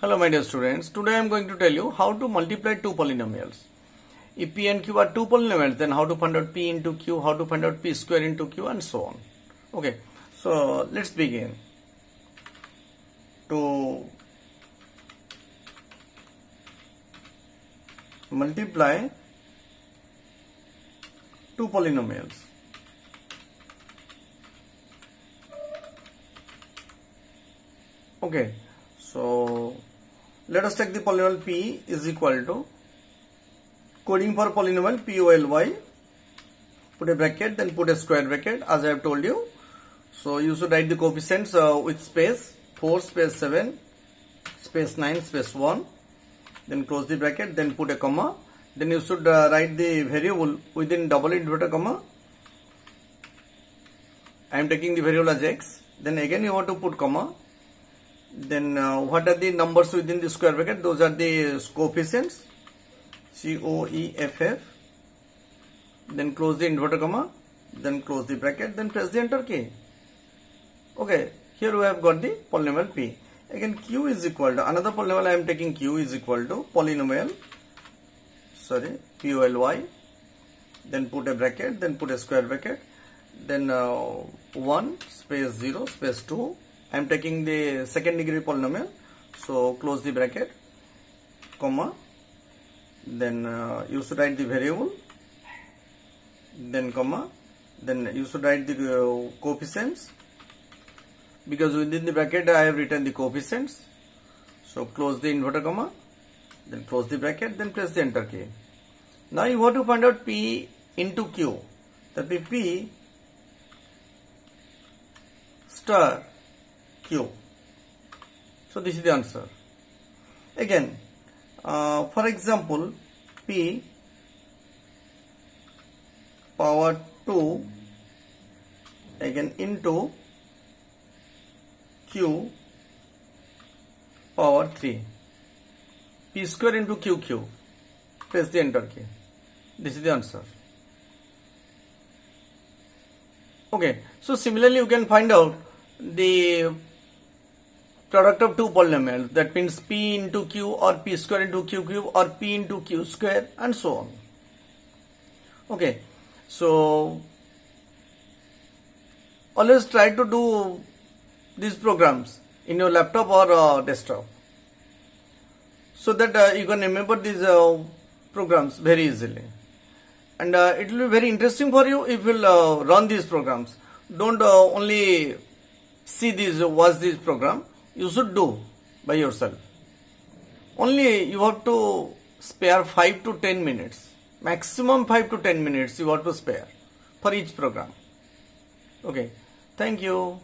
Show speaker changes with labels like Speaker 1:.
Speaker 1: Hello my dear students, today I am going to tell you how to multiply two polynomials. If p and q are two polynomials, then how to find out p into q, how to find out p square into q and so on. Okay, so let's begin. To multiply two polynomials. Okay, so let us take the polynomial p is equal to coding for polynomial p o l y. Put a bracket, then put a square bracket as I have told you. So you should write the coefficients uh, with space 4 space 7 space 9 space 1 then close the bracket then put a comma. Then you should uh, write the variable within double inverted comma. I am taking the variable as x. Then again you want to put comma then uh, what are the numbers within the square bracket? Those are the coefficients. C o e f f. Then close the inverted comma. Then close the bracket. Then press the enter key. Okay here we have got the polynomial p. Again q is equal to another polynomial i am taking q is equal to polynomial sorry p o l y. Then put a bracket then put a square bracket. Then uh, 1 space 0 space 2 I am taking the second degree polynomial. So close the bracket comma then uh, you should write the variable then comma then you should write the uh, coefficients. Because within the bracket I have written the coefficients. So close the inverted comma then close the bracket then press the enter key. Now you want to find out p into q. That be p star q. So this is the answer. Again uh, for example p power 2 again into q power 3 p square into q q. Press the enter key. This is the answer. Okay so similarly you can find out the product of two polynomials that means p into q or p square into q cube or p into q square and so on. Okay so always try to do these programs in your laptop or uh, desktop so that uh, you can remember these uh, programs very easily. And uh, it will be very interesting for you if you will uh, run these programs. Don't uh, only see this watch this program you should do by yourself. Only you have to spare 5 to 10 minutes. Maximum 5 to 10 minutes you have to spare for each program. Okay. Thank you